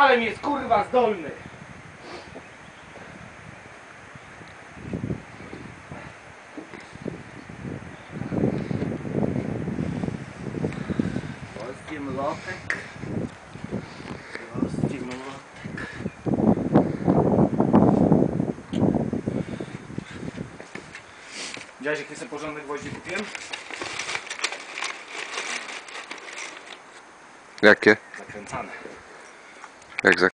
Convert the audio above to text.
Ale mi jest kurwa zdolny. Polski mlotek. Polski mlotek. Widziałeś jakie sobie porządne gwoździe kupiłem? Jakie? Zakręcane. Exactly.